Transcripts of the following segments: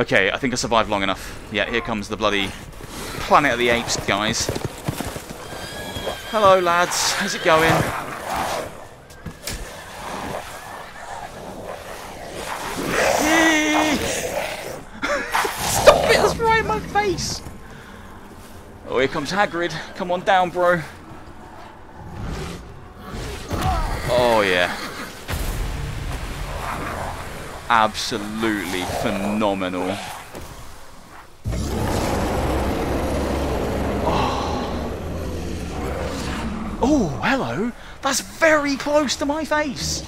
Okay, I think I survived long enough. Yeah, here comes the bloody Planet of the Apes, guys. Hello, lads. How's it going? Stop it! That's right in my face! Oh, here comes Hagrid. Come on down, bro. Oh, yeah. Absolutely phenomenal. Oh. oh, hello. That's very close to my face.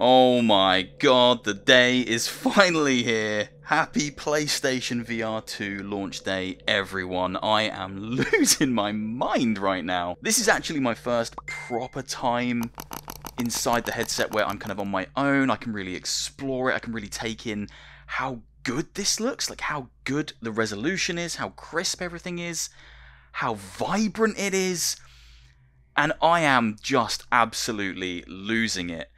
Oh my god, the day is finally here. Happy PlayStation VR 2 launch day, everyone. I am losing my mind right now. This is actually my first proper time inside the headset where I'm kind of on my own. I can really explore it. I can really take in how good this looks, like how good the resolution is, how crisp everything is, how vibrant it is. And I am just absolutely losing it.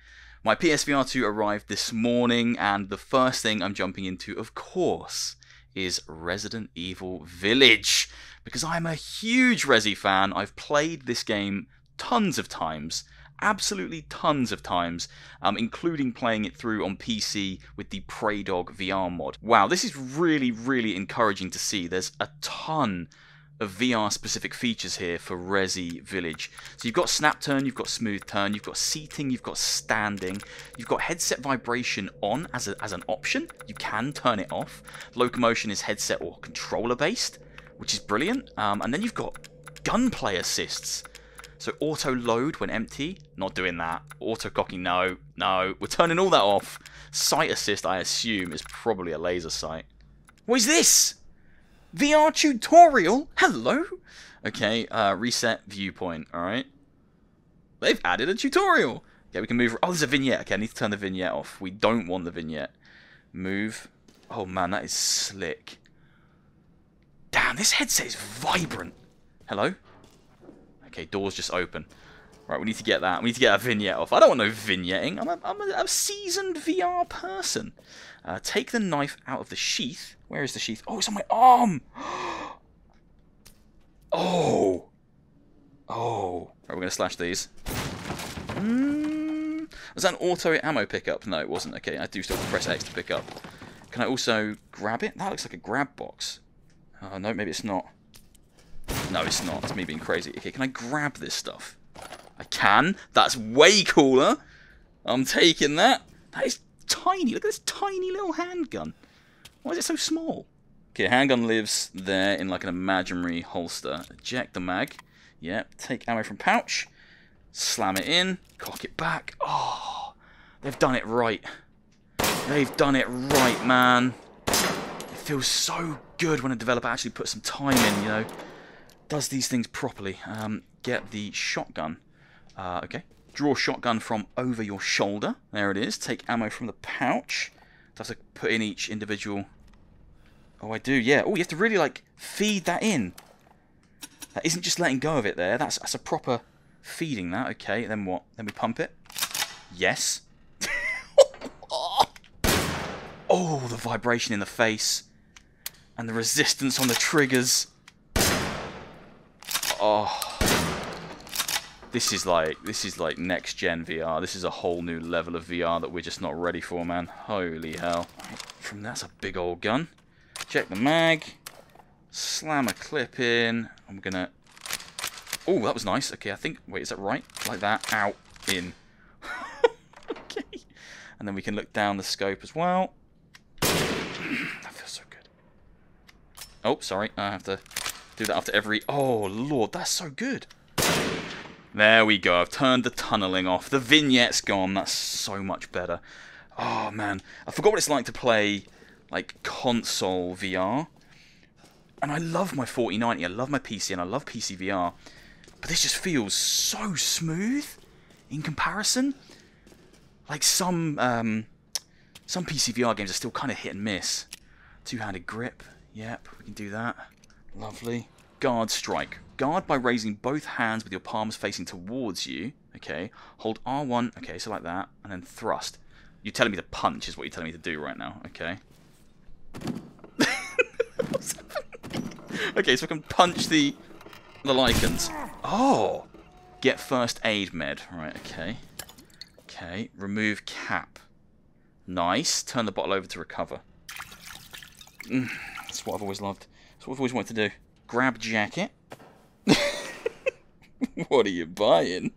My PSVR 2 arrived this morning, and the first thing I'm jumping into, of course, is Resident Evil Village. Because I'm a huge Resi fan. I've played this game tons of times, absolutely tons of times, um, including playing it through on PC with the Praydog VR mod. Wow, this is really, really encouraging to see. There's a ton of VR specific features here for Resi Village. So you've got snap turn, you've got smooth turn, you've got seating, you've got standing, you've got headset vibration on as, a, as an option. You can turn it off. Locomotion is headset or controller based, which is brilliant. Um, and then you've got gunplay assists. So auto load when empty, not doing that. Auto cocking, no, no. We're turning all that off. Sight assist, I assume, is probably a laser sight. What is this? VR tutorial? Hello? Okay, uh, reset viewpoint, alright. They've added a tutorial. Okay, we can move. Oh, there's a vignette. Okay, I need to turn the vignette off. We don't want the vignette. Move. Oh man, that is slick. Damn, this headset is vibrant. Hello? Okay, doors just open. Right, we need to get that. We need to get that vignette off. I don't want no vignetting. I'm a, I'm a, a seasoned VR person. Uh, take the knife out of the sheath. Where is the sheath? Oh, it's on my arm. Oh. Oh. Right, we're going to slash these. Mm. Was that an auto ammo pickup? No, it wasn't. Okay, I do still press X to pick up. Can I also grab it? That looks like a grab box. Oh, no, maybe it's not. No, it's not. It's me being crazy. Okay, can I grab this stuff? I can. That's way cooler. I'm taking that. That is tiny. Look at this tiny little handgun. Why is it so small? Okay, handgun lives there in like an imaginary holster. Eject the mag. Yep, take ammo from pouch. Slam it in. Cock it back. Oh, they've done it right. They've done it right, man. It feels so good when a developer actually puts some time in, you know. Does these things properly. Um, get the shotgun. Uh, okay. Draw shotgun from over your shoulder. There it is. Take ammo from the pouch. Do I have to put in each individual... Oh, I do, yeah. Oh, you have to really, like, feed that in. That isn't just letting go of it there. That's, that's a proper feeding that. Okay, then what? Then we pump it. Yes. oh, the vibration in the face. And the resistance on the triggers. Oh. This is like this is like next gen VR. This is a whole new level of VR that we're just not ready for, man. Holy hell. From that's a big old gun. Check the mag. Slam a clip in. I'm gonna Oh, that was nice. Okay, I think wait, is that right? Like that. Out. In. okay. And then we can look down the scope as well. that feels so good. Oh, sorry. I have to do that after every... Oh, Lord, that's so good. There we go. I've turned the tunneling off. The vignette's gone. That's so much better. Oh, man. I forgot what it's like to play, like, console VR. And I love my 4090. I love my PC, and I love PC VR. But this just feels so smooth in comparison. Like, some, um, some PC VR games are still kind of hit and miss. Two-handed grip. Yep, we can do that. Lovely. guard strike. Guard by raising both hands with your palms facing towards you. Okay. Hold R1. Okay, so like that. And then thrust. You're telling me to punch is what you're telling me to do right now. Okay. okay, so I can punch the the lycans. Oh! Get first aid med. Right, okay. Okay, remove cap. Nice. Turn the bottle over to recover. Mm, that's what I've always loved. That's what I've always wanted to do. Grab jacket. what are you buying?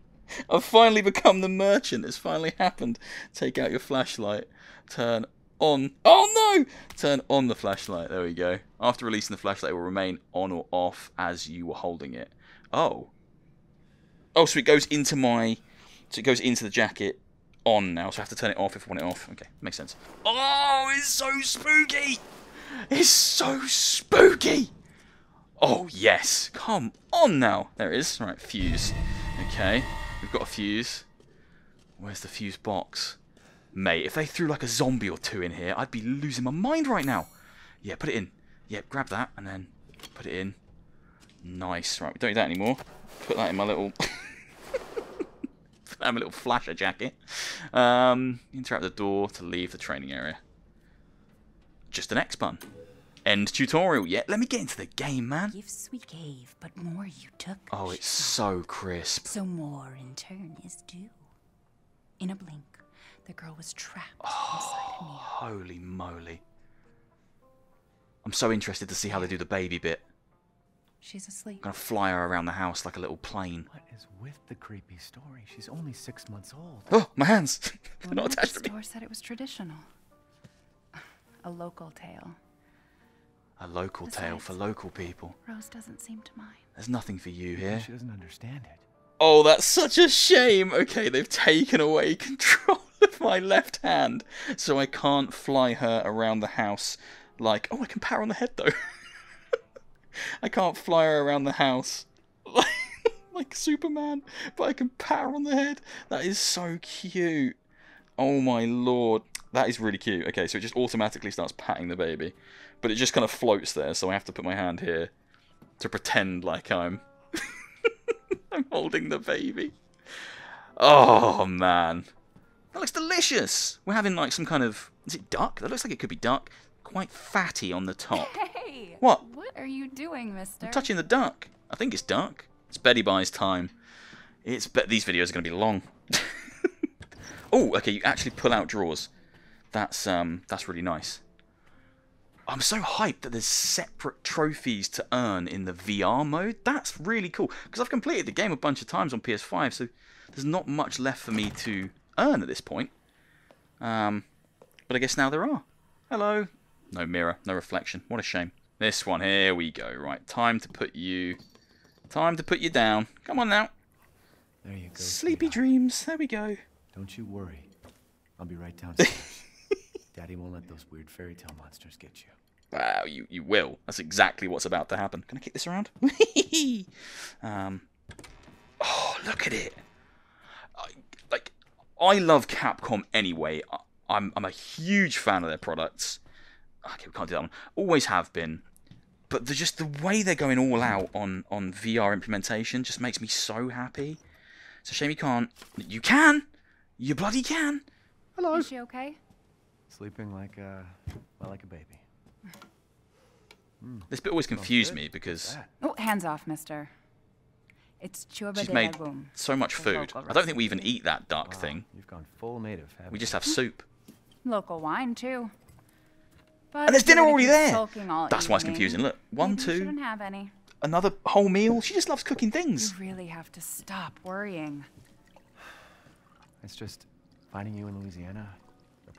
I've finally become the merchant. It's finally happened. Take out your flashlight. Turn on. Oh no! Turn on the flashlight. There we go. After releasing the flashlight, it will remain on or off as you were holding it. Oh. Oh, so it goes into my. So it goes into the jacket on now. So I have to turn it off if I want it off. Okay, makes sense. Oh, it's so spooky! It's so spooky! Oh, yes. Come on now. There it is. Right, fuse. Okay, we've got a fuse. Where's the fuse box? Mate, if they threw like a zombie or two in here, I'd be losing my mind right now. Yeah, put it in. Yeah, grab that and then put it in. Nice. Right, we don't need that anymore. Put that in my little... in my little flasher jacket. Um, interact with the door to leave the training area. Just an X-Bun. End tutorial. yet. let me get into the game, man. Gifts we gave, but more you took. Oh, it's so crisp. So more in turn is due. In a blink, the girl was trapped Oh. inside a mirror. Holy moly. I'm so interested to see how they do the baby bit. She's asleep. I'm gonna fly her around the house like a little plane. What is with the creepy story? She's only six months old. Oh, my hands! They're Woman not at the attached to me. store said it was traditional. A local tale. A local tale for local people. Rose doesn't seem to mind. There's nothing for you here. She doesn't understand it. Oh, that's such a shame. Okay, they've taken away control of my left hand, so I can't fly her around the house like. Oh, I can pat her on the head though. I can't fly her around the house like, like Superman, but I can pat her on the head. That is so cute. Oh my lord, that is really cute. Okay, so it just automatically starts patting the baby, but it just kind of floats there. So I have to put my hand here to pretend like I'm I'm holding the baby. Oh man, that looks delicious. We're having like some kind of is it duck? That looks like it could be duck. Quite fatty on the top. Hey! What? What are you doing, mister? I'm touching the duck. I think it's duck. It's Betty buys time. It's bet these videos are going to be long. oh, okay. You actually pull out drawers. That's um that's really nice. I'm so hyped that there's separate trophies to earn in the VR mode. That's really cool because I've completed the game a bunch of times on PS5, so there's not much left for me to earn at this point. Um, but I guess now there are. Hello. No mirror, no reflection. What a shame. This one, here we go. Right, time to put you, time to put you down. Come on now. There you go. Sleepy sweetheart. dreams. There we go. Don't you worry. I'll be right downstairs. Daddy won't let those weird fairy tale monsters get you. Wow, you, you will. That's exactly what's about to happen. Can I kick this around? um, oh, look at it. I, like, I love Capcom anyway. I, I'm, I'm a huge fan of their products. Okay, we can't do that one. Always have been. But the, just the way they're going all out on, on VR implementation just makes me so happy. It's a shame you can't. You can! You bloody can! Hello. Is she okay? Sleeping like a, well, like a baby. This bit always confused me because Oh, hands off, mister. It's Chuba she's de made Lagoon. so much food. I don't think we even eat that duck Wow, thing. You've gone full native, We just have soup. Local wine, too. But And there's dinner already there. sulking all That's why it's confusing. Look, one, maybe you two, shouldn't have any. another whole meal. She just loves cooking things. You things. really have to stop worrying. It's just finding you in Louisiana, the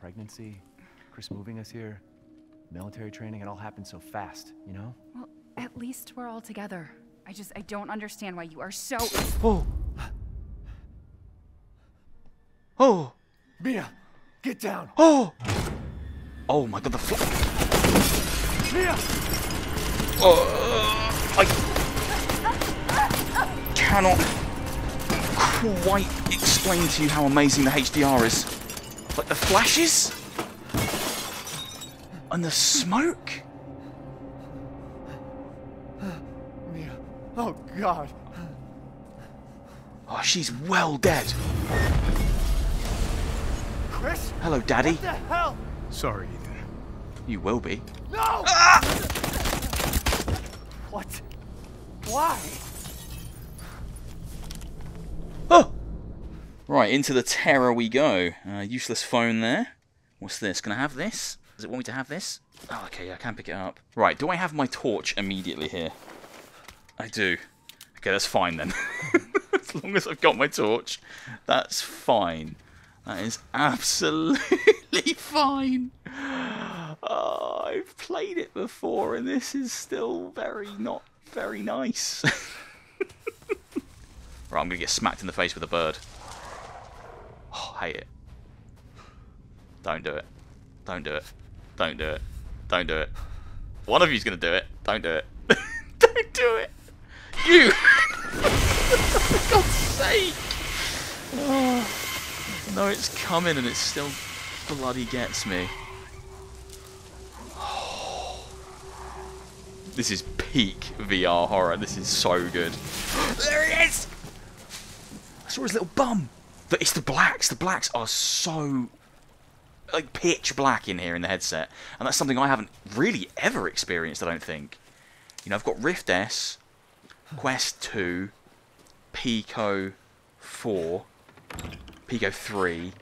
pregnancy, Chris moving us here, military training, it all happened so fast, you know? Well, at least we're all together. I just, I don't understand why you are so. Oh. Oh. Mia, get down! Oh. Oh my god, the fl- Mia! Oh, I cannot quite explain to you how amazing the HDR is. Like the flashes and the smoke. Mia, Oh, God. Oh, she's well dead. Chris? Hello, Daddy. What the hell? Sorry, Ethan. You will be. No! Ah! What? Why? Right, into the terror we go. Uh, useless phone there. What's this? Can I have this? Does it want me to have this? Oh, okay, I can pick it up. Right, do I have my torch immediately here? I do. Okay, that's fine then. as long as I've got my torch, that's fine. That is absolutely fine. Oh, I've played it before and this is still very not very nice. right, I'm going to get smacked in the face with a bird. Oh, hate it. Don't do it. Don't do it. Don't do it. Don't do it. One of you's to do it. Don't do it. Don't do it. You! For God's sake! Oh, no, it's coming and it still bloody gets me. This is peak VR horror. This is so good. there he is! I saw his little bum. But it's the blacks. The blacks are so like pitch black in here in the headset, and that's something I haven't really ever experienced. I don't think. You know, I've got Rift S, Quest 2, Pico 4, Pico 3.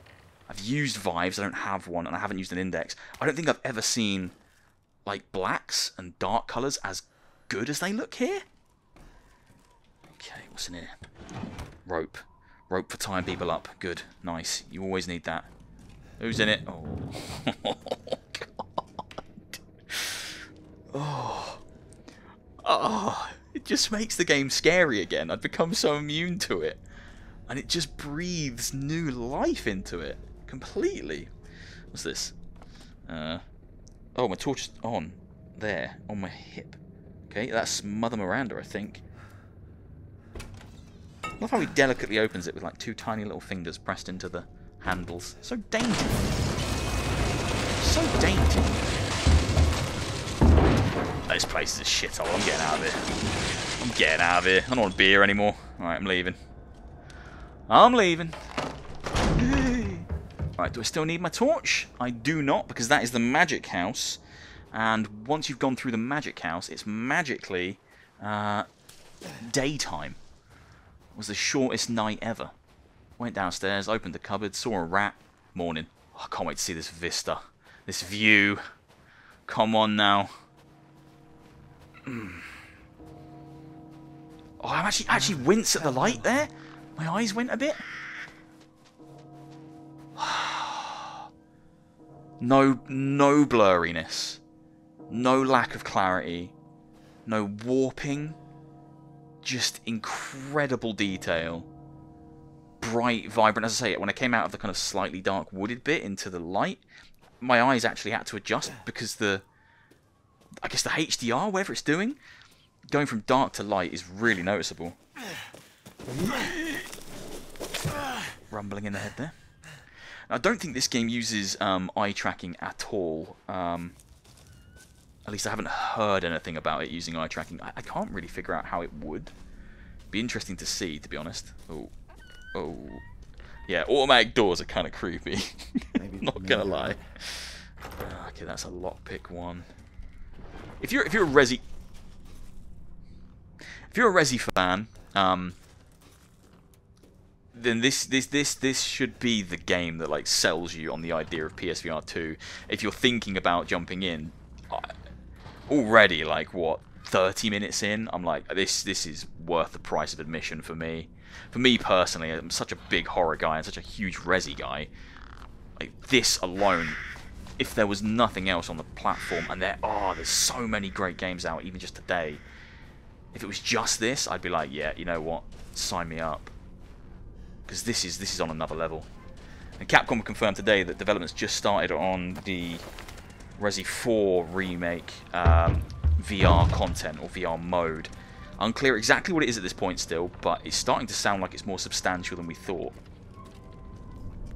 I've used Vives. I don't have one, and I haven't used an Index. I don't think I've ever seen like blacks and dark colours as good as they look here. Okay, what's in here? Rope. Rope for tying people up. Good. Nice. You always need that. Who's in it? Oh. Oh. Oh. It just makes the game scary again. I've become so immune to it. And it just breathes new life into it. Completely. What's this? Uh, oh, my torch is on. There. On my hip. Okay, that's Mother Miranda, I think. Love how he delicately opens it with like two tiny little fingers pressed into the handles. So dainty. So dainty. This place is a shithole. I'm getting out of here. I'm getting out of here. I don't want beer anymore. Alright, I'm leaving. I'm leaving. Right, do I still need my torch? I do not, because that is the magic house. And once you've gone through the magic house, it's magically uh, daytime. Was the shortest night ever. Went downstairs, opened the cupboard, saw a rat. Morning. Oh, I can't wait to see this vista. This view. Come on now. Mm. Oh, I'm actually actually wince at the light there. My eyes went a bit. No, no blurriness. No lack of clarity. No warping. Just incredible detail. Bright, vibrant. As I say, it when I came out of the kind of slightly dark wooded bit into the light, my eyes actually had to adjust because the, I guess the HDR, whatever it's doing, going from dark to light is really noticeable. Rumbling in the head there. I don't think this game uses um, eye tracking at all. Um, at least I haven't heard anything about it using eye tracking. I, I, can't really figure out how it would. Be interesting to see, to be honest. Oh, oh, yeah. Automatic doors are kind of creepy. Not gonna lie. Okay, that's a lockpick one. If you're if you're a Resi, if you're a Resi fan, um, then this this this this should be the game that like sells you on the idea of PSVR 2. If you're thinking about jumping in, already like what 30 minutes in, I'm like this this is worth the price of admission for me. For me personally, I'm such a big horror guy and such a huge resi guy. Like this alone, if there was nothing else on the platform, and there oh, there's so many great games out even just today. If it was just this, I'd be like, yeah, you know what, sign me up because this is this is on another level. And Capcom confirmed today that development's just started on the Resi 4 remake um, VR content or VR mode. Unclear exactly what it is at this point still, but it's starting to sound like it's more substantial than we thought.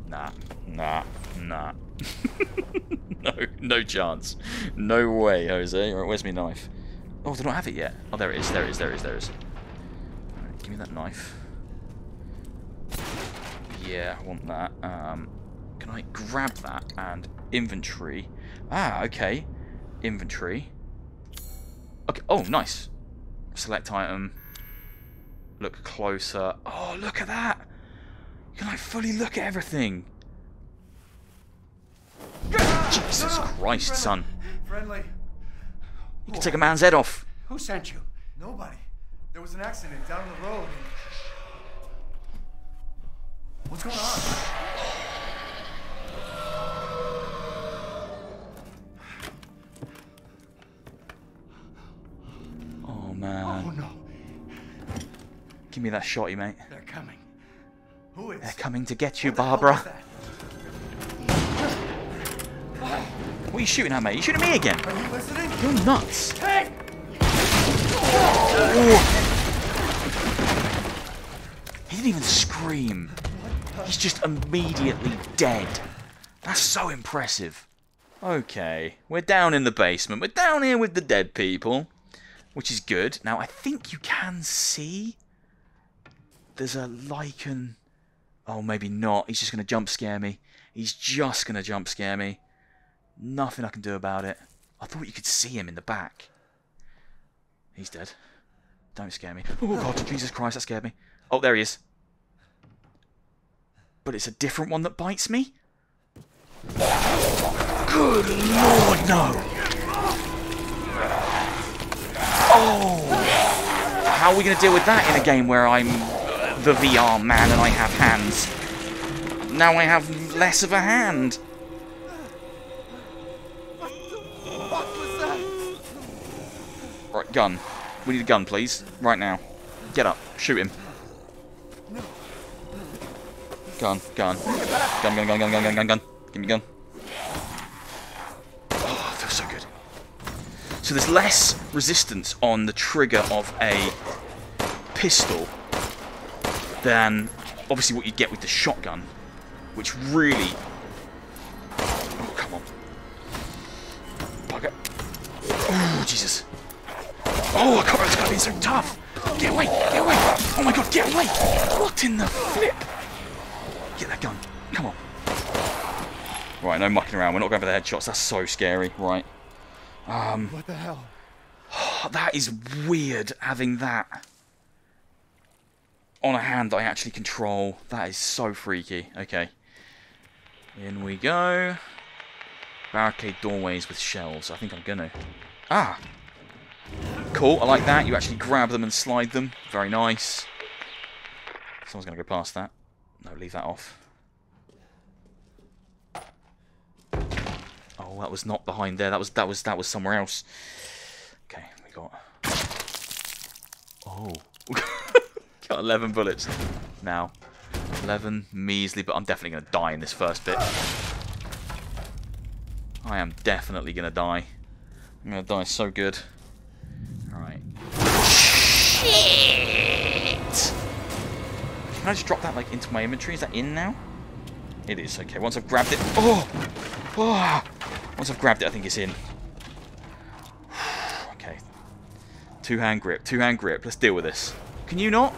Nah, nah, nah. no, no chance. No way, Jose. Alright, where's my knife? Oh, they don't have it yet. Oh, there it is, there it is, there it is, there it is. Give me that knife. Yeah, I want that. Um, can I grab that and inventory? Ah, okay. Inventory. Okay. Oh, nice. Select item. Look closer. Oh, look at that. Can I fully look at everything? Jesus Christ, son. Friendly. You can take a man's head off. Who sent you? Nobody. There was an accident down the road. What's going on? Oh, Oh no, Give me that shotty, mate. they're coming. Who is? They're coming to get you, What the hell was Barbara. What are you shooting at, mate? You shooting at me again? Are you listening? You're nuts. Hey! Oh. He didn't even scream. He's just immediately dead. That's so impressive. Okay, we're down in the basement. We're down here with the dead people, which is good. Now, I think you can see there's a lycan. Oh, maybe not. He's just going to jump scare me. He's just going to jump scare me. Nothing I can do about it. I thought you could see him in the back. He's dead. Don't scare me. Oh, God, Jesus Christ, that scared me. Oh, there he is. But it's a different one that bites me? Good lord, no! Oh! How are we going to deal with that in a game where I'm the VR man and I have hands? Now I have less of a hand. Right, gun. We need a gun, please. Right now. Get up. Shoot him. Gun, gun. Gun, gun, gun, gun, gun, gun, gun, gun. Give me gun. Oh, feels so good. So there's less resistance on the trigger of a pistol than obviously what you get with the shotgun, which really. Oh, come on. Bugger. Oh, Jesus. Oh, God, it's gotta be so tough. Get away, get away. Oh my God, get away. What in the flip? Get that gun. Come on. Right, no mucking around. We're not going for the headshots. That's so scary. Right. What the hell? Oh, that is weird having that on a hand that I actually control. That is so freaky. Okay. In we go. Barricade doorways with shelves. I think I'm gonna. Ah! Cool, I like that. You actually grab them and slide them. Very nice. Someone's gonna go past that. No, leave that off. Oh, that was not behind there. That was that was that was somewhere else. Okay, we got. Oh, got 11 bullets now. 11 measly, but I'm definitely gonna die in this first bit. I am definitely gonna die. I'm gonna die so good. Alright. Shit! Can I just drop that like into my inventory? Is that in now? It is, okay. Once I've grabbed it. Oh! Oh! Once I've grabbed it, I think it's in. okay. Two hand grip, two hand grip. Let's deal with this. Can you not?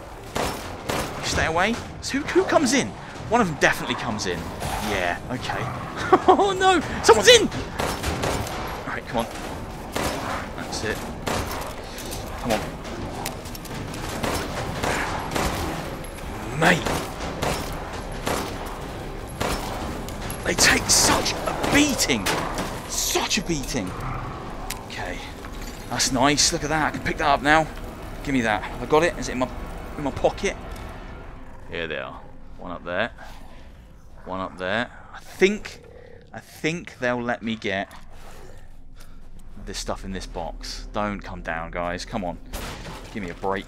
Stay away. So who, who comes in? One of them definitely comes in. Yeah, okay. oh no! Someone's in! Alright, come on. That's it. Come on. Mate! They take such a beating! Such a beating! Okay. That's nice. Look at that. I can pick that up now. Give me that. I got it. Is it in my in my pocket? Here they are. One up there. One up there. I think I think they'll let me get this stuff in this box. Don't come down, guys. Come on. Give me a break.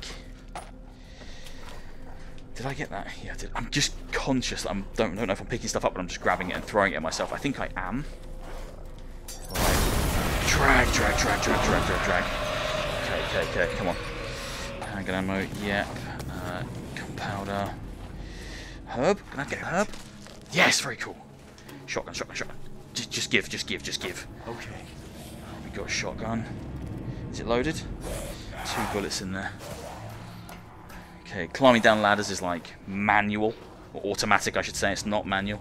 Did I get that? Yeah, I did. I'm just conscious I don't, don't know if I'm picking stuff up, but I'm just grabbing it and throwing it at myself. I think I am. Drag, drag, drag, drag, drag, drag, drag. Okay, okay, okay, come on. Handgun ammo, yep. Uh, gunpowder. Herb? Can I get herb? Yes, very cool. Shotgun, shotgun, shotgun. Just, just give, just give, just give. Okay. We got a shotgun. Is it loaded? Two bullets in there. Okay, climbing down ladders is like manual. Or automatic, I should say. It's not manual.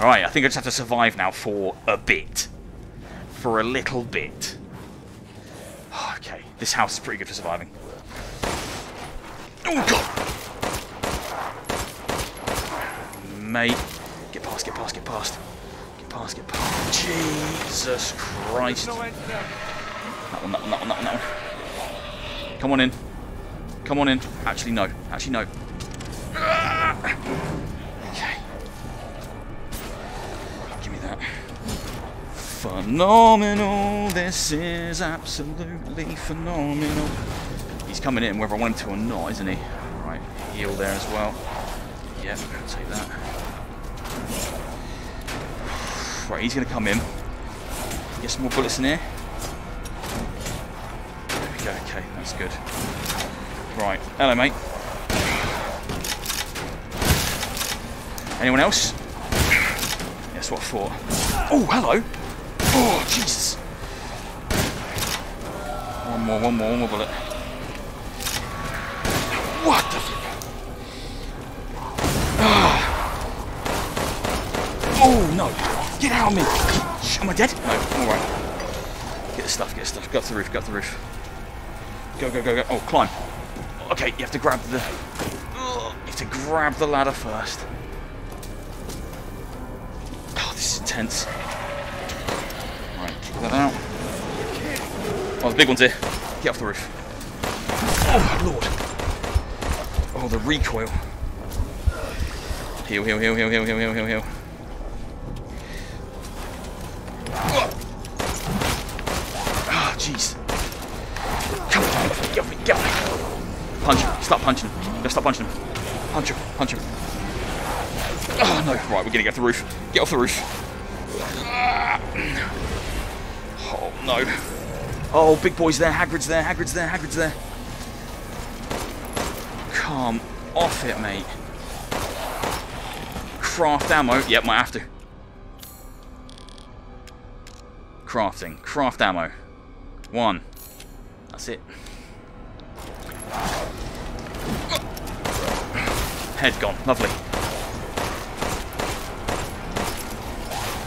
Alright, I think I just have to survive now for a bit. For a little bit. Okay, this house is pretty good for surviving. Oh, God! Mate. Get past, get past, get past. Get past, get past. Jesus Christ. That one, that one, that one, that one, that one. Come on in. Come on in. Actually, no. Actually, no. Phenomenal. This is absolutely phenomenal. He's coming in whether I want him to or not, isn't he? Right. Heal there as well. Yep, take that. Right, he's going to come in. Get some more bullets in here. There we go, okay, that's good. Right, hello mate. Anyone else? That's what for? Oh, hello! Oh, Jesus! One more, one more, one more bullet. What the ah. Oh no! Get out of me! Am I dead? No, alright. Get the stuff, get the stuff. Go up the roof, go up the roof. Go, go, go, go. Oh, climb. Okay, you have to grab the... You have to grab the ladder first. Oh, this is intense. Right, kick that out. Oh, the big one's here. Get off the roof. Oh, Lord. Oh, the recoil. Heal, heal, heal, heal, heal, heal, heal, heal. Ah, jeez. Come on, get me, get me. Punch him, stop punching him. Just stop punching him. Punch him, punch him. Oh, no. Right, we're gonna get off the roof. Get off the roof. Ah. Oh, no. Oh, big boy's there, Hagrid's there, Hagrid's there, Hagrid's there. Come off it, mate. Craft ammo. Yep, might have to. Crafting. Craft ammo. One. That's it. Head gone. Lovely.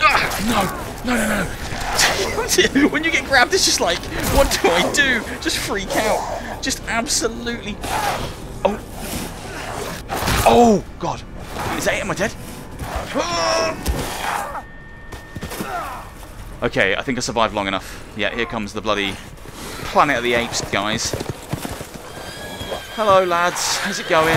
Ah, no. No, no, no. when you get grabbed, it's just like, what do I do? Just freak out. Just absolutely. Oh. Oh, God. Is that it? Am I dead? Okay, I think I survived long enough. Yeah, here comes the bloody Planet of the Apes, guys. Hello, lads. How's it going?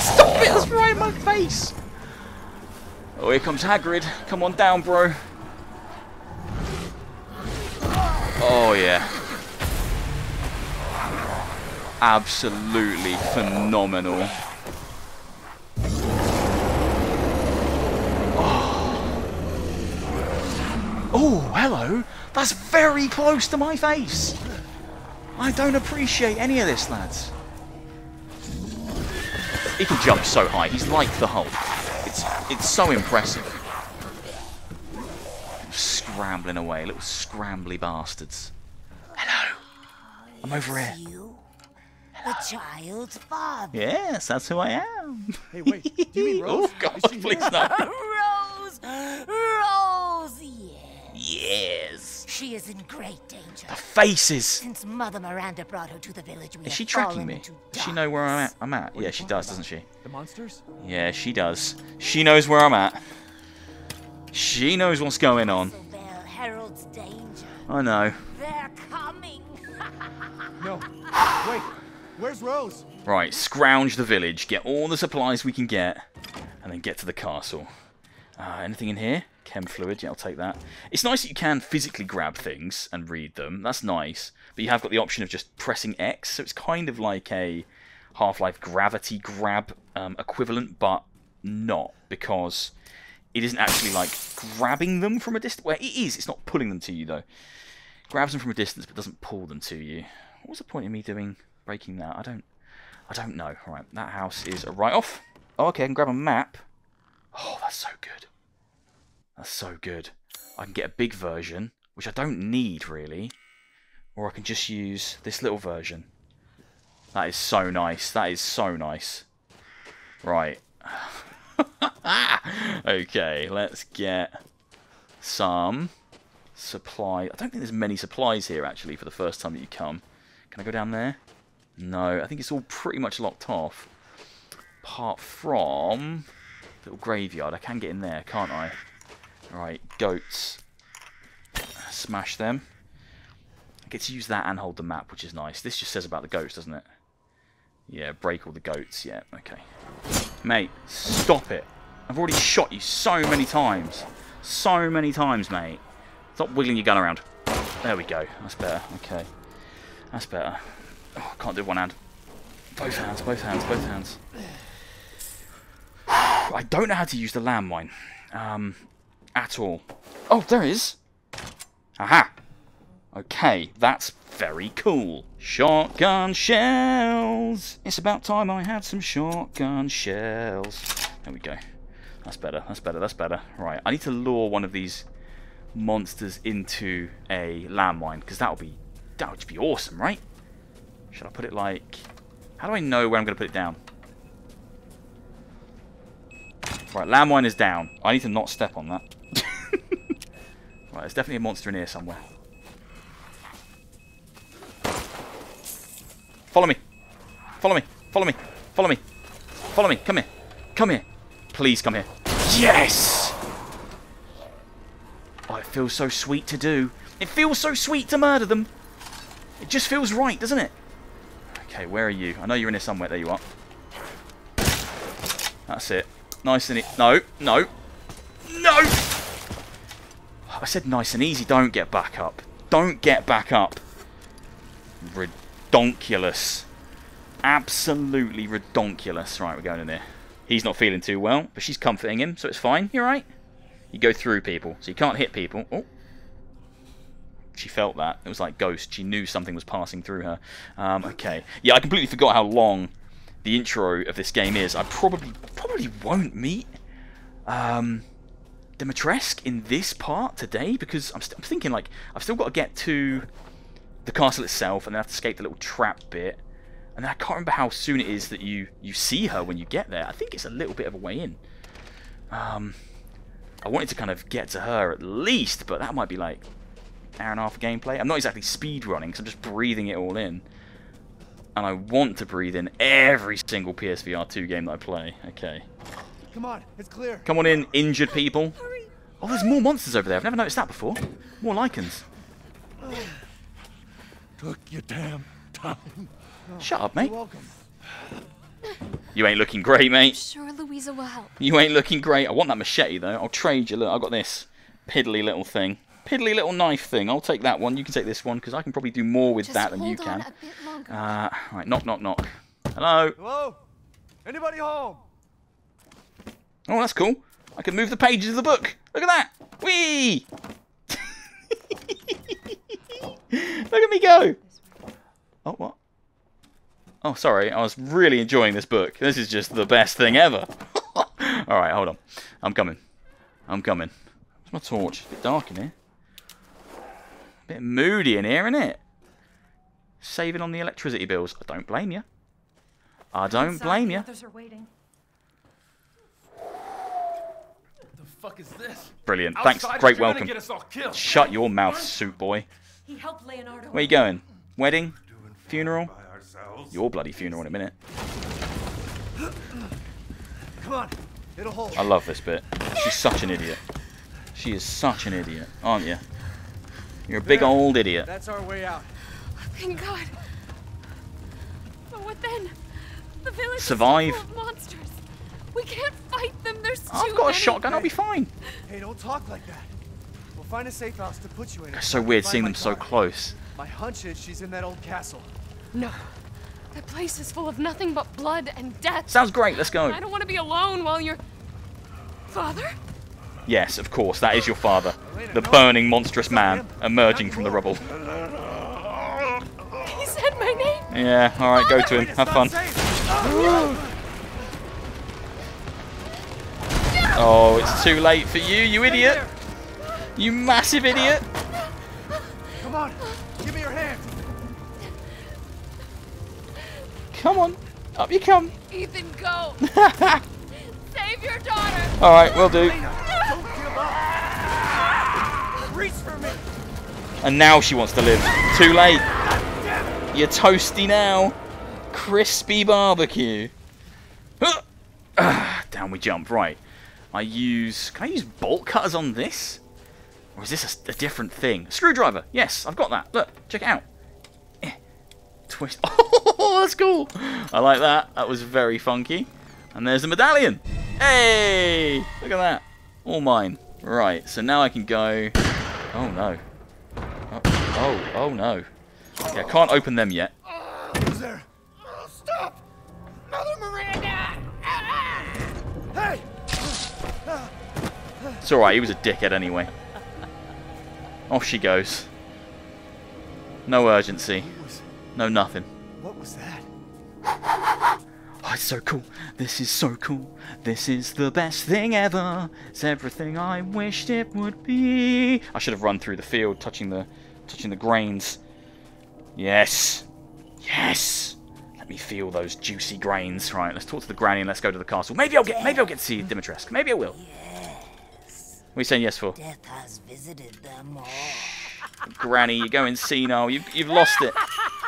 Stop it! That's right in my face! Oh, here comes Hagrid. Come on down, bro. Oh, yeah. Absolutely phenomenal. Oh. oh, hello. That's very close to my face. I don't appreciate any of this, lads. He can jump so high. He's like the Hulk. It's it's so impressive. Scrambling away, little scrambly bastards. Hello. I'm over here. You, the child's father. Yes, that's who I am. Hey, wait. Do you mean Rose? oh God, please no. Rose, Rose, yes. Yes. She is in great danger. The faces. Since Mother Miranda brought her to the village, we Is she tracking me? Does she know where I'm at? I'm at. Yeah, she does, about? doesn't she? The monsters? Yeah, she does. She knows where I'm at. She knows what's going on. Bell heralds danger. I know. They're coming. No. Wait. Where's Rose? Right, scrounge the village, get all the supplies we can get, and then get to the castle. Uh, anything in here? Chem fluid, yeah, I'll take that. It's nice that you can physically grab things and read them. That's nice. But you have got the option of just pressing X, so it's kind of like a Half-Life gravity grab um, equivalent, but not, because it isn't actually like grabbing them from a distance. Well, it is, it's not pulling them to you, though. Grabs them from a distance, but doesn't pull them to you. What was the point of me doing, breaking that? I don't... I don't know. Right, that house is a write-off. Oh, okay, I can grab a map. Oh, that's so good. That's so good. I can get a big version, which I don't need really. Or I can just use this little version. That is so nice. That is so nice. Right. okay, let's get some supply. I don't think there's many supplies here actually for the first time that you come. Can I go down there? No, I think it's all pretty much locked off. Apart from little graveyard. I can get in there, can't I? Right, goats. Smash them. I get to use that and hold the map, which is nice. This just says about the goats, doesn't it? Yeah, break all the goats. Yeah, okay. Mate, stop it. I've already shot you so many times. So many times, mate. Stop wiggling your gun around. There we go. That's better. Okay. That's better. Oh, I can't do one hand. Both hands, both hands, both hands. I don't know how to use the landmine. Um, at all. Oh, there is. Aha. Okay, that's very cool. Shotgun shells. It's about time I had some shotgun shells. There we go. That's better, that's better, that's better. Right, I need to lure one of these monsters into a landmine, because that would be, that would be awesome, right? Should I put it like... How do I know where I'm going to put it down? Right, landmine is down. I need to not step on that. Right, there's definitely a monster in here somewhere. Follow me. Follow me. Follow me. Follow me. Follow me. Come here. Come here. Please come here. Yes! Oh, it feels so sweet to do. It feels so sweet to murder them. It just feels right, doesn't it? Okay, where are you? I know you're in here somewhere. There you are. That's it. Nice and it. No, no. No! I said nice and easy. Don't get back up. Don't get back up. Redonkulous. Absolutely redonkulous. Right, we're going in there. He's not feeling too well, but she's comforting him, so it's fine. You're right. You go through people, so you can't hit people. Oh. She felt that. It was like Ghost. She knew something was passing through her. Um, okay. Yeah, I completely forgot how long the intro of this game is. I probably probably won't meet um, Dimitrescu in this part today because I'm, I'm thinking like I've still got to get to the castle itself and then I have to escape the little trap bit. And I can't remember how soon it is that you, you see her when you get there. I think it's a little bit of a way in. Um, I wanted to kind of get to her at least, but that might be like an hour and a half of gameplay. I'm not exactly speed running, because I'm just breathing it all in. And I want to breathe in every single PSVR 2 game that I play. Okay. Come on, it's clear. Come on in, injured people. Oh, there's more monsters over there. I've never noticed that before. More lycans. Took your damn time. Shut up, mate. You're welcome. You ain't looking great, mate. Sure, Luiza will help. You ain't looking great. I want that machete, though. I'll trade you. Look, I've got this piddly little thing. Piddly little knife thing. I'll take that one. You can take this one, because I can probably do more with Just that than you can. on a bit longer. Uh, right, knock, knock, knock. Hello? Hello? Anybody home? Oh, that's cool. I can move the pages of the book. Look at that. Whee! Look at me go. Oh, what? Oh, sorry. I was really enjoying this book. This is just the best thing ever. Alright, hold on. I'm coming. I'm coming. Where's my torch? It's a bit dark in here. A bit moody in here, isn't it? Saving on the electricity bills. I don't blame you. I don't blame you. Others are waiting. The fuck is this? Brilliant. Thanks. Outsiders Great welcome. Get us all killed. Shut your mouth, suit boy. He helped Leonardo. Where you going? Wedding? Funeral? Your bloody funeral in a minute. Come on, it'll hold. I love this bit. She's such an idiot. She is such an idiot, aren't you? You're a big There. old idiot. That's our way out. Thank God. But what then? The village Survive. is full of monsters. We can't fight them. There's too I've got a shotgun, I'll be fine. Hey, don't talk like that. We'll find a safe house to put you in. It's so weird seeing my them so close. My hunch is she's in that old castle. No. That place is full of nothing but blood and death. Sounds great, let's go. I don't want to be alone while you're. Father? Yes, of course, that is your father. The burning, monstrous man emerging from the rubble. He said my name. Yeah, alright, go to him. Have not fun. Oh, it's too late for you, you idiot! You massive idiot! Come on, give me your hand. Come on, up you come. Ethan, go! Save your daughter! Alright, we'll do. Lena, don't give up. Reach for me. And now she wants to live. Too late. You're toasty now. Crispy barbecue. Huh. Ah, Down we jump. Right. I use... Can I use bolt cutters on this? Or is this a, a different thing? Screwdriver. Yes, I've got that. Look, check it out. Eh. Twist. Oh, that's cool. I like that. That was very funky. And there's the medallion. Hey! Look at that. All mine. Right, so now I can go... Oh, no. Oh, oh, oh no. I can't open them yet. Who's there? Stop! Mother Miranda! Hey! It's alright, he was a dickhead anyway. Off she goes. No urgency. No nothing. what was that? Oh, it's so cool. This is so cool. This is the best thing ever. It's everything I wished it would be. I should have run through the field, touching the, touching the grains. Yes, yes. Let me feel those juicy grains. Right, let's talk to the granny and let's go to the castle. Maybe I'll get, maybe I'll get to see Dimitrescu. Maybe I will. What are you saying yes for? Death has visited them all. Granny, you're going senile. You've, you've lost it.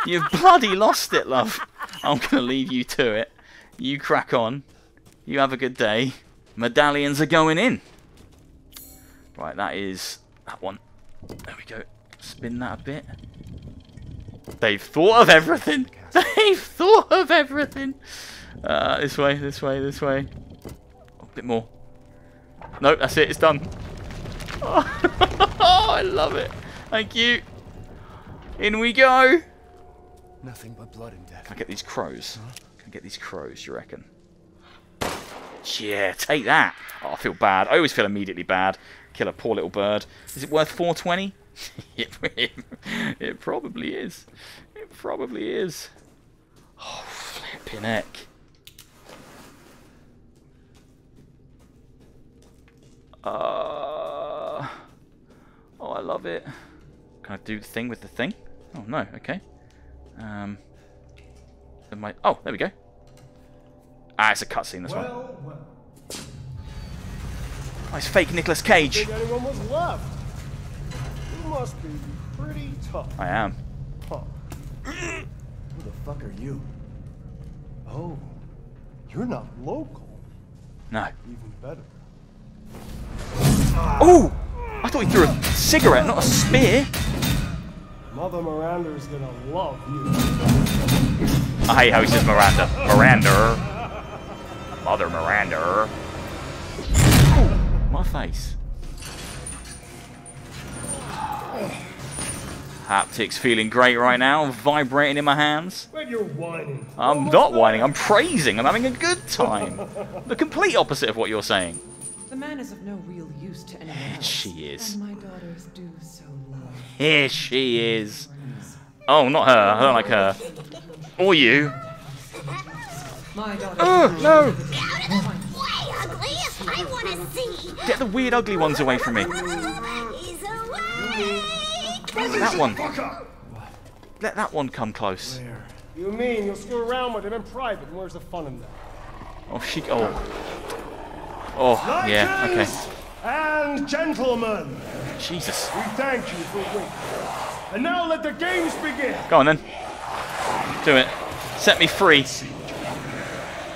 You've bloody lost it, love. I'm going to leave you to it. You crack on. You have a good day. Medallions are going in. Right, that is that one. There we go. Spin that a bit. They've thought of everything. They've thought of everything. Uh, this way, this way, this way. a bit more. No, that's it. It's done. Oh, I love it. Thank you. In we go. Nothing but blood and death. Can I get these crows? Can I get these crows, you reckon? Yeah, take that. Oh, I feel bad. I always feel immediately bad. Kill a poor little bird. Is it worth 420? it, it, it probably is. It probably is. Oh, flipping heck. Uh, oh, I love it. Can I do the thing with the thing? Oh, no. Okay. Um, am I? Oh, there we go. Ah, it's a cutscene. This one. Well, well. Oh, it's fake Nicolas Cage. Think anyone was left? You must be pretty tough. I am. Huh. Who the fuck are you? Oh, you're not local. No. Even better. Oh! I thought he threw a cigarette, not a spear. Mother Miranda's gonna love you. I hate how he says Miranda. Miranda. Mother Miranda. Ooh, my face. Haptics feeling great right now, vibrating in my hands. When you're whining. I'm not whining, I'm praising, I'm having a good time. the complete opposite of what you're saying. The man is of no real use to anyone else. She is. And my daughters do so love Here she is. Oh, not her. I don't like her. Or you. My daughters. Oh, no. Way ugly! I wanna see! Get the weird, ugly ones away from me. He's awake! That one. Let that one come close. You mean you'll screw around with him in private? and Where's the fun in that? Oh, she. Oh. Oh, yeah. Okay. And gentlemen, Jesus. we thank you for waiting. And now let the games begin. Go on then. Do it. Set me free.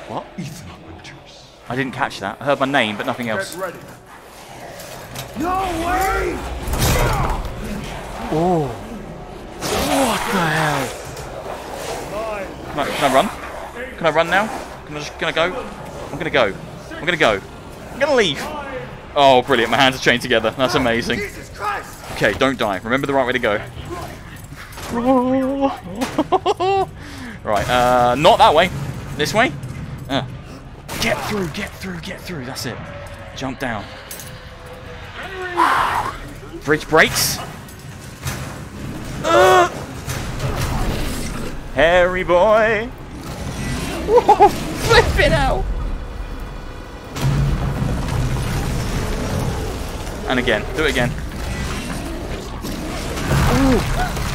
What? Ethan Winters. I didn't catch that. I heard my name, but nothing else. Get else. ready. No way! Oh. What the hell? Can I, can I run? Can I run now? Can I just, can I go? I'm gonna go. I'm gonna go. I'm gonna leave. Oh, brilliant. My hands are chained together. That's amazing. Okay, don't die. Remember the right way to go. right, uh, not that way. This way. Uh, get through, get through, get through. That's it. Jump down. Bridge breaks. Uh, Harry boy. Whoa, flip it out. And again. Do it again. Ooh,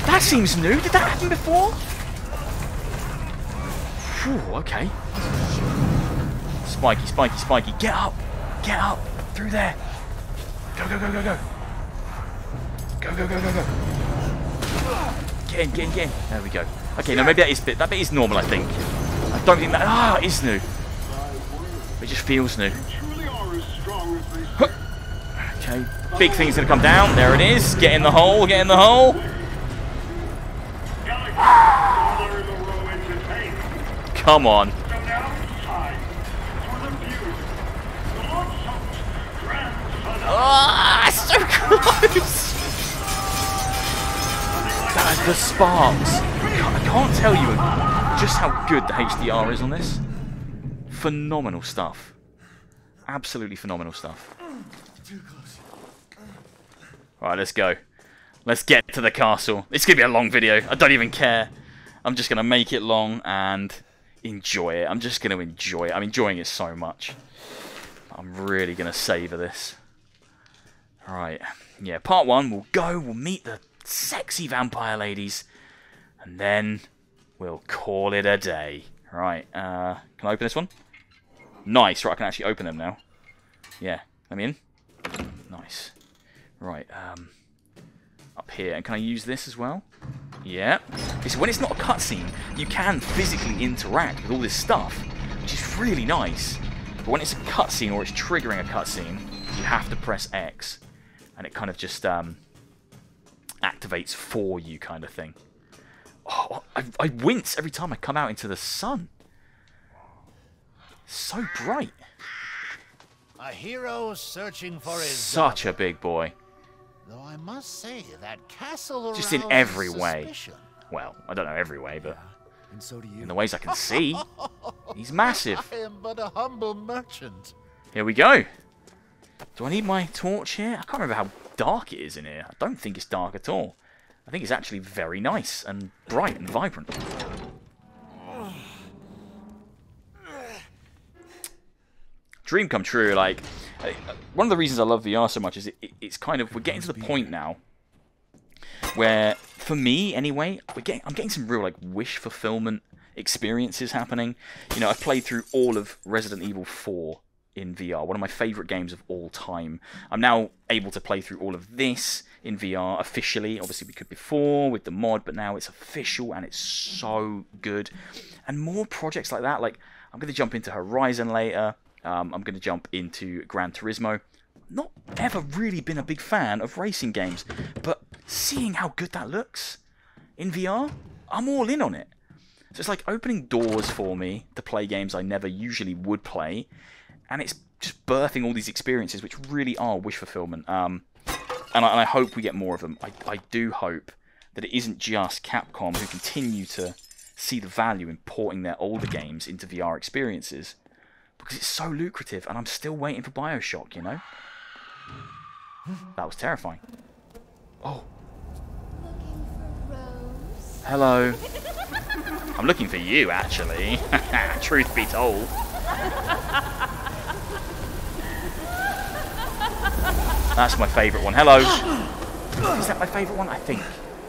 that seems new. Did that happen before? Phew, okay. Spiky, spiky, spiky. Get up. Get up. Through there. Go, go, go, go, go. Go, go, go, go, go. Get in, get in, get in. There we go. Okay, no, maybe that is bit. That bit is normal, I think. I don't think that. Ah, it is new. It just feels new. Huh. Okay, big thing's gonna come down. There it is. Get in the hole. Get in the hole. Come on. Ah, so close. Guys, the sparks. I can't tell you just how good the HDR is on this. Phenomenal stuff. Absolutely phenomenal stuff. Alright, let's go. Let's get to the castle. It's going to be a long video. I don't even care. I'm just going to make it long and enjoy it. I'm just going to enjoy it. I'm enjoying it so much. I'm really going to savour this. Alright. Yeah, part one, we'll go, we'll meet the sexy vampire ladies, and then we'll call it a day. Right, uh, can I open this one? Nice, right, I can actually open them now. Yeah, let me in. Nice. Right, um, up here, and can I use this as well? Yeah. So when it's not a cutscene, you can physically interact with all this stuff, which is really nice. But when it's a cutscene or it's triggering a cutscene, you have to press X, and it kind of just um, activates for you, kind of thing. Oh, I, I wince every time I come out into the sun. So bright. A hero searching for his Such a big boy. Though I must say that castle Just in arouses every way. suspicion. Well, I don't know every way, but And so do you. in the ways I can see, he's massive. I am but a humble merchant. Here we go. Do I need my torch here? I can't remember how dark it is in here. I don't think it's dark at all. I think it's actually very nice and bright and vibrant. Dream come true. Like one of the reasons I love VR so much is it, it, it's kind of we're getting to the point now where, for me anyway, we're getting I'm getting some real like wish fulfillment experiences happening. You know, I've played through all of Resident Evil 4 in VR, one of my favorite games of all time. I'm now able to play through all of this in VR officially. Obviously, we could before with the mod, but now it's official and it's so good. And more projects like that. Like, I'm going to jump into Horizon later. Um, I'm going to jump into Gran Turismo. Not ever really been a big fan of racing games, but seeing how good that looks in VR, I'm all in on it. So it's like opening doors for me to play games I never usually would play, and it's just birthing all these experiences which really are wish fulfillment. Um, and, I, and I hope we get more of them. I, I do hope that it isn't just Capcom who continue to see the value in porting their older games into VR experiences, because it's so lucrative, and I'm still waiting for Bioshock, you know? That was terrifying. Oh. Hello. I'm looking for you, actually. Truth be told. That's my favourite one. Hello. Is that my favourite one? I think.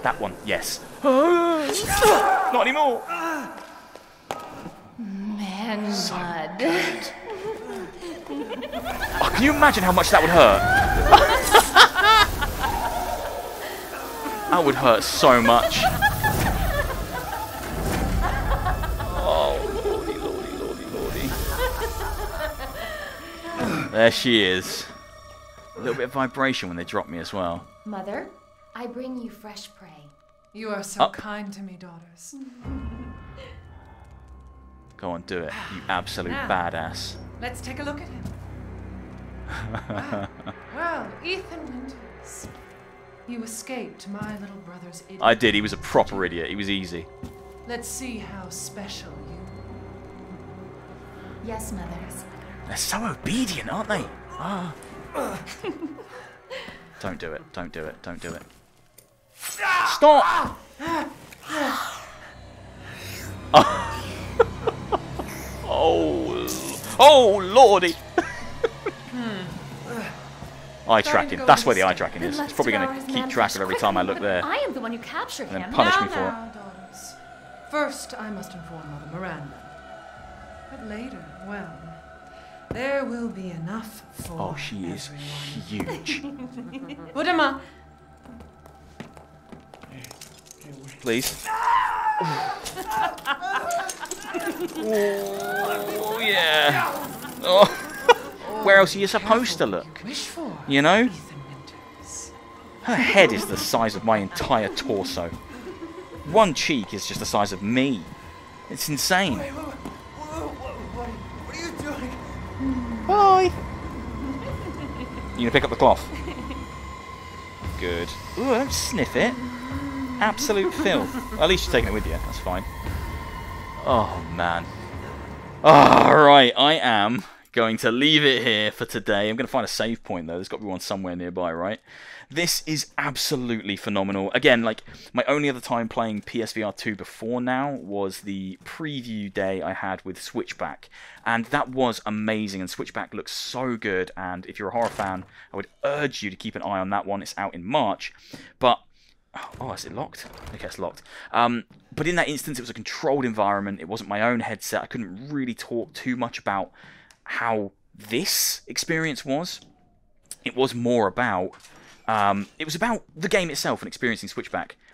That one, yes. Not anymore. Man blood. Oh, can you imagine how much that would hurt? that would hurt so much. Oh, lordy, lordy, lordy, lordy. There she is. A little bit of vibration when they drop me as well. Mother, I bring you fresh prey. You are so Oh. kind to me, daughters. Go on, do it. You absolute Now. badass. Let's take a look at him. Wow. Well, Ethan Winters. You escaped my little brother's idiot. I did. He was a proper idiot. He was easy. Let's see how special you Yes, mothers. They're so obedient, aren't they? Ah. Don't do it. Don't do it. Don't do it. Stop! oh, oh, lordy! Eye tracking. That's where the eye tracking is. It's probably going to keep track of every time I look there. I am the one who captured And then him. punish me for it. First, I must inform Mother Miranda. But later, well, there will be enough for Oh, she is huge. Udama, Please. oh, yeah. Oh. Where else are you supposed to look? You know? Her head is the size of my entire torso. One cheek is just the size of me. It's insane. What are you doing? Bye. You gonna pick up the cloth? Good. Ooh, don't sniff it. Absolute filth. Well, at least you're taking it with you. That's fine. Oh man. Ah, ah, Alright, I am going to leave it here for today. I'm going to find a save point though. There's got to be one somewhere nearby, right? This is absolutely phenomenal. Again, like my only other time playing PSVR 2 before now was the preview day I had with Switchback, and that was amazing. And Switchback looks so good. And if you're a horror fan, I would urge you to keep an eye on that one. It's out in March, but Oh, is it locked? Okay, it's locked. Um, but in that instance, it was a controlled environment. It wasn't my own headset. I couldn't really talk too much about how this experience was. It was more about. Um, it was about the game itself and experiencing Switchback.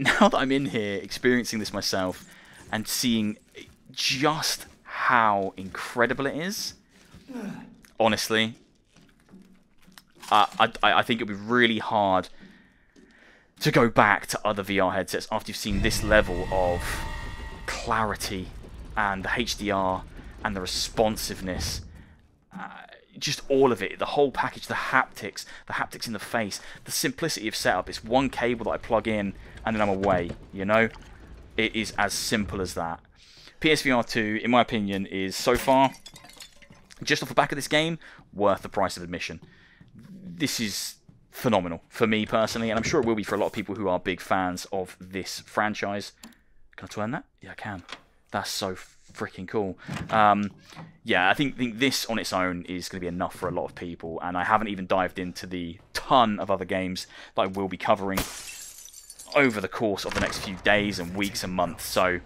Now that I'm in here experiencing this myself and seeing just how incredible it is, honestly, uh, I, I think it would be really hard to go back to other VR headsets after you've seen this level of clarity and the HDR and the responsiveness. Uh, just all of it, the whole package, the haptics, the haptics in the face, the simplicity of setup. It's one cable that I plug in and then I'm away, you know? It is as simple as that. PSVR 2, in my opinion, is so far, just off the back of this game, worth the price of admission. This is phenomenal for me personally, and I'm sure it will be for a lot of people who are big fans of this franchise. Can I turn that? Yeah, I can. That's so freaking cool. Um, yeah, I think, think this on its own is going to be enough for a lot of people, and I haven't even dived into the ton of other games that I will be covering over the course of the next few days and weeks and months. So,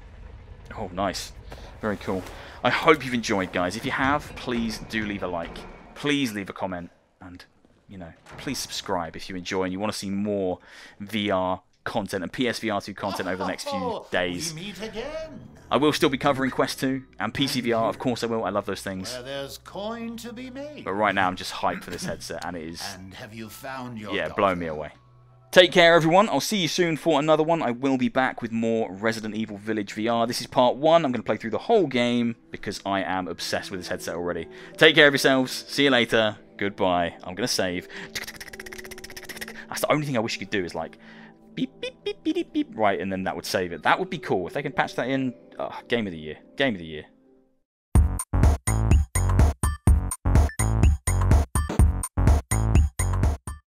oh, nice. Very cool. I hope you've enjoyed, guys. If you have, please do leave a like. Please leave a comment, and you know, please subscribe if you enjoy and you want to see more VR content and PSVR 2 content over the next few days. We meet again. I will still be covering Quest 2 and PCVR, of course I will. I love those things. Where there's coin to be made. But right now I'm just hyped for this headset and it is, And have you found your yeah, blow me away. Take care, everyone. I'll see you soon for another one. I will be back with more Resident Evil Village VR. This is part one. I'm going to play through the whole game because I am obsessed with this headset already. Take care of yourselves. See you later. Goodbye. I'm going to save. That's the only thing I wish you could do is like beep, beep, beep, beep, beep, beep. Right, and then that would save it. That would be cool. If they can patch that in, oh, game of the year. Game of the year.